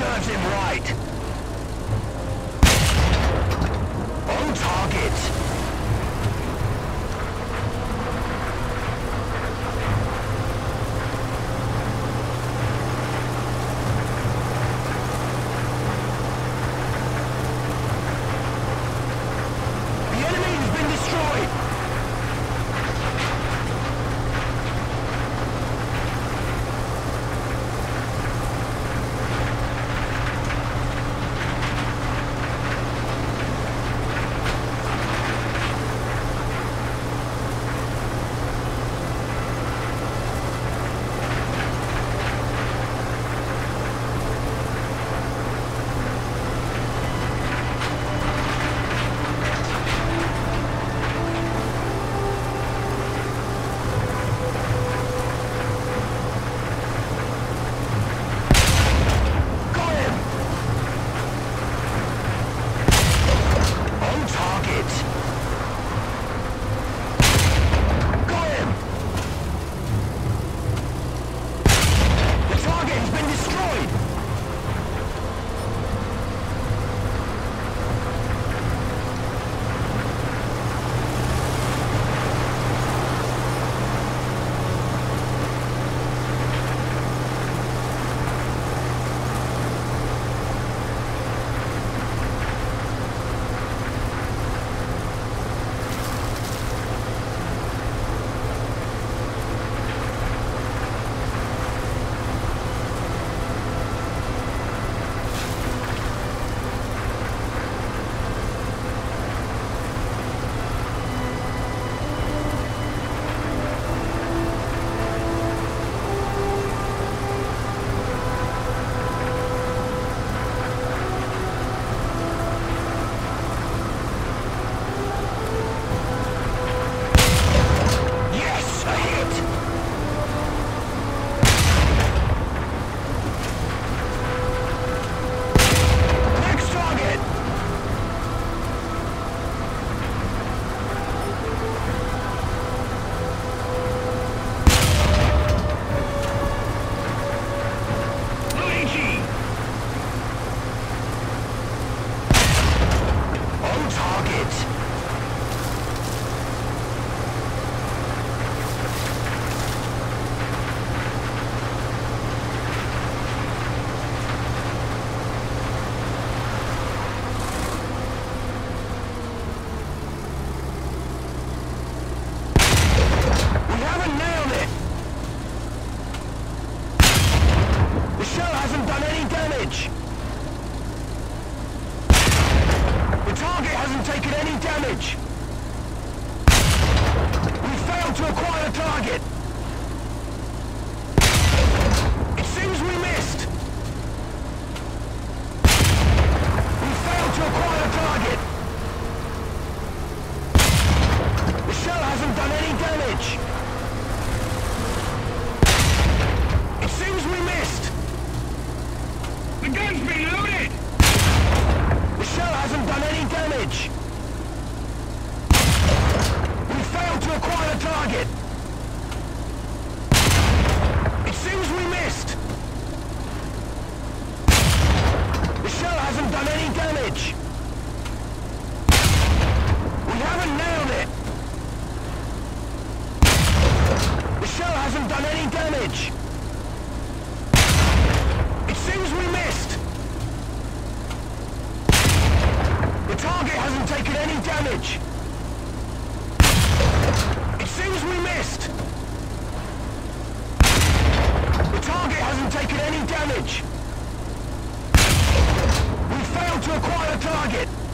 serves him right! Damage! The target hasn't taken any damage! We failed to acquire the target! It seems we missed! We failed to acquire the target! The shell hasn't done any damage! Damage! We haven't nailed it! The shell hasn't done any damage! It seems we missed! The target hasn't taken any damage! It seems we missed! The target hasn't taken any damage! We failed to acquire target!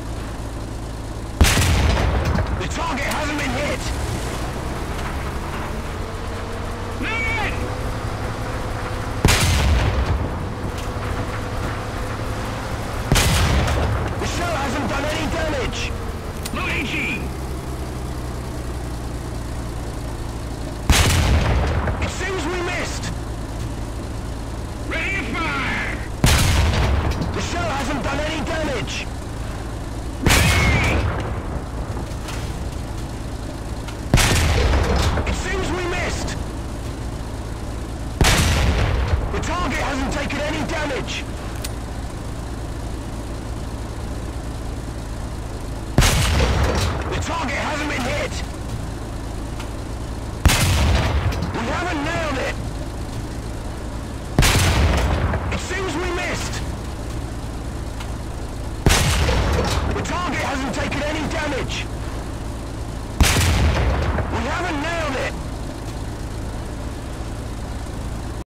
damage! The target hasn't been hit! We haven't nailed it! It seems we missed! The target hasn't taken any damage! We haven't nailed it!